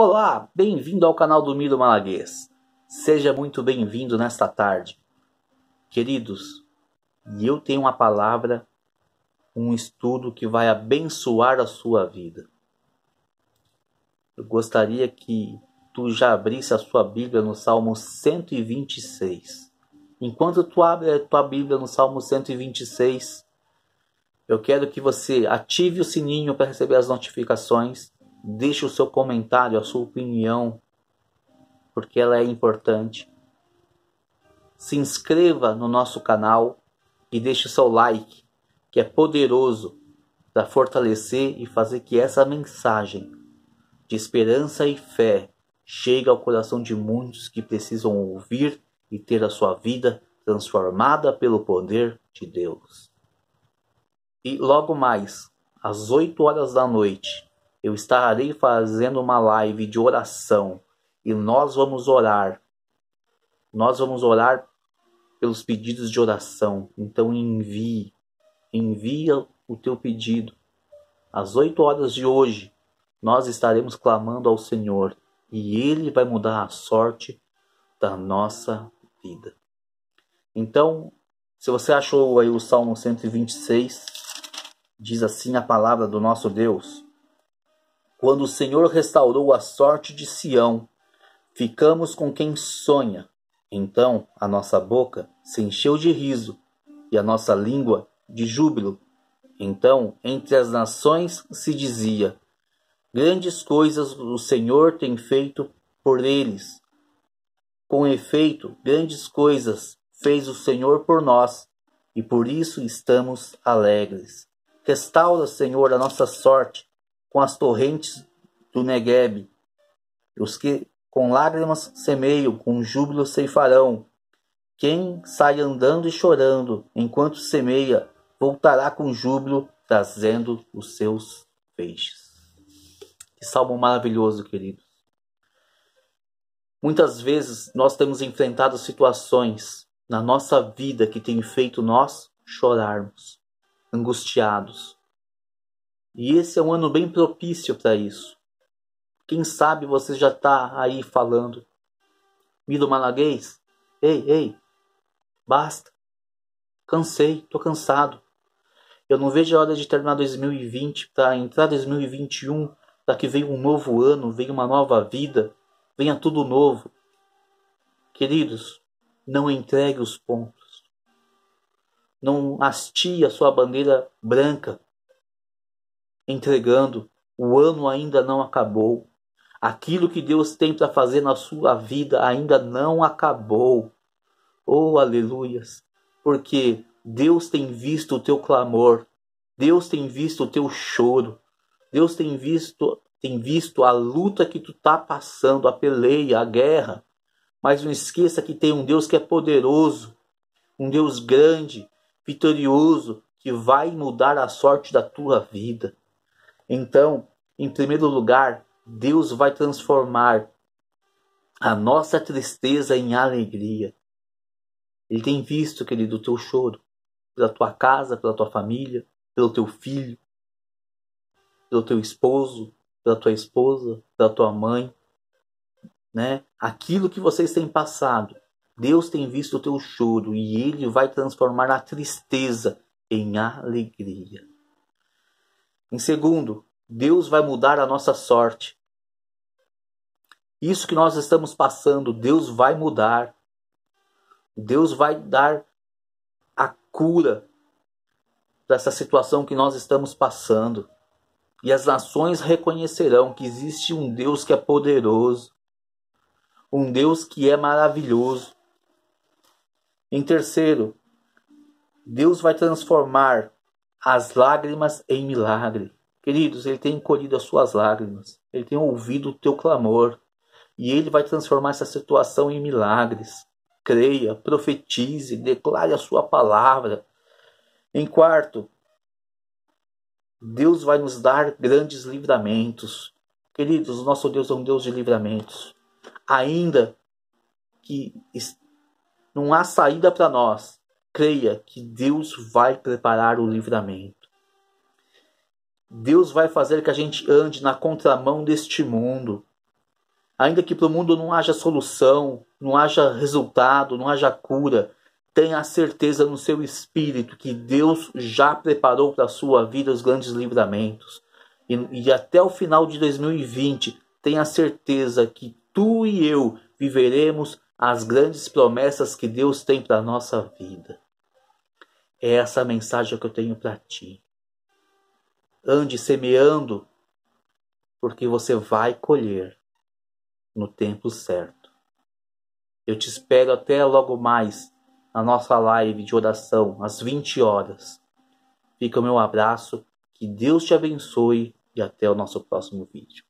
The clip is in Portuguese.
Olá, bem-vindo ao canal do Miro Malaguês. Seja muito bem-vindo nesta tarde. Queridos, eu tenho uma palavra, um estudo que vai abençoar a sua vida. Eu gostaria que tu já abrisse a sua Bíblia no Salmo 126. Enquanto tu abre a tua Bíblia no Salmo 126, eu quero que você ative o sininho para receber as notificações, deixe o seu comentário, a sua opinião, porque ela é importante. Se inscreva no nosso canal e deixe seu like, que é poderoso para fortalecer e fazer que essa mensagem de esperança e fé chegue ao coração de muitos que precisam ouvir e ter a sua vida transformada pelo poder de Deus. E logo mais, às 8 horas da noite, eu estarei fazendo uma live de oração e nós vamos orar. Nós vamos orar pelos pedidos de oração. Então envie, envia o teu pedido. Às 8 horas de hoje, nós estaremos clamando ao Senhor e Ele vai mudar a sorte da nossa vida. Então, se você achou aí o Salmo 126, Diz assim a palavra do nosso Deus: Quando o Senhor restaurou a sorte de Sião, ficamos com quem sonha. Então a nossa boca se encheu de riso e a nossa língua de júbilo. Então, entre as nações se dizia: Grandes coisas o Senhor tem feito por eles. Com efeito, grandes coisas fez o Senhor por nós, e por isso estamos alegres. Restaura, Senhor, a nossa sorte com as torrentes do Negueb. Os que com lágrimas semeiam, com júbilo ceifarão. Quem sai andando e chorando enquanto semeia, voltará com júbilo, trazendo os seus feixes. Que salmo maravilhoso, queridos. Muitas vezes nós temos enfrentado situações na nossa vida que tem feito nós chorarmos angustiados. E esse é um ano bem propício para isso. Quem sabe você já está aí falando. Miro Malaguês, ei, ei, basta. Cansei, tô cansado. Eu não vejo a hora de terminar 2020 para entrar 2021, para que venha um novo ano, venha uma nova vida, venha tudo novo. Queridos, não entregue os pontos não hastie a sua bandeira branca, entregando. O ano ainda não acabou. Aquilo que Deus tem para fazer na sua vida ainda não acabou. Oh, aleluias! Porque Deus tem visto o teu clamor, Deus tem visto o teu choro, Deus tem visto, tem visto a luta que tu tá passando, a peleia, a guerra. Mas não esqueça que tem um Deus que é poderoso, um Deus grande, vitorioso que vai mudar a sorte da tua vida. Então, em primeiro lugar, Deus vai transformar a nossa tristeza em alegria. Ele tem visto, querido, o teu choro pela tua casa, pela tua família, pelo teu filho, pelo teu esposo, pela tua esposa, pela tua mãe, né? Aquilo que vocês têm passado, Deus tem visto o teu choro e ele vai transformar a tristeza em alegria. Em segundo, Deus vai mudar a nossa sorte. Isso que nós estamos passando, Deus vai mudar. Deus vai dar a cura para essa situação que nós estamos passando. E as nações reconhecerão que existe um Deus que é poderoso, um Deus que é maravilhoso, em terceiro, Deus vai transformar as lágrimas em milagre. Queridos, Ele tem encolhido as suas lágrimas, Ele tem ouvido o teu clamor e Ele vai transformar essa situação em milagres. Creia, profetize, declare a sua palavra. Em quarto, Deus vai nos dar grandes livramentos. Queridos, nosso Deus é um Deus de livramentos. Ainda que não há saída para nós. Creia que Deus vai preparar o livramento. Deus vai fazer que a gente ande na contramão deste mundo. Ainda que para o mundo não haja solução, não haja resultado, não haja cura, tenha a certeza no seu espírito que Deus já preparou para a sua vida os grandes livramentos. E, e até o final de 2020, tenha certeza que tu e eu viveremos as grandes promessas que Deus tem para a nossa vida. É essa a mensagem que eu tenho para ti. Ande semeando, porque você vai colher no tempo certo. Eu te espero até logo mais na nossa live de oração às 20 horas. Fica o meu abraço, que Deus te abençoe e até o nosso próximo vídeo.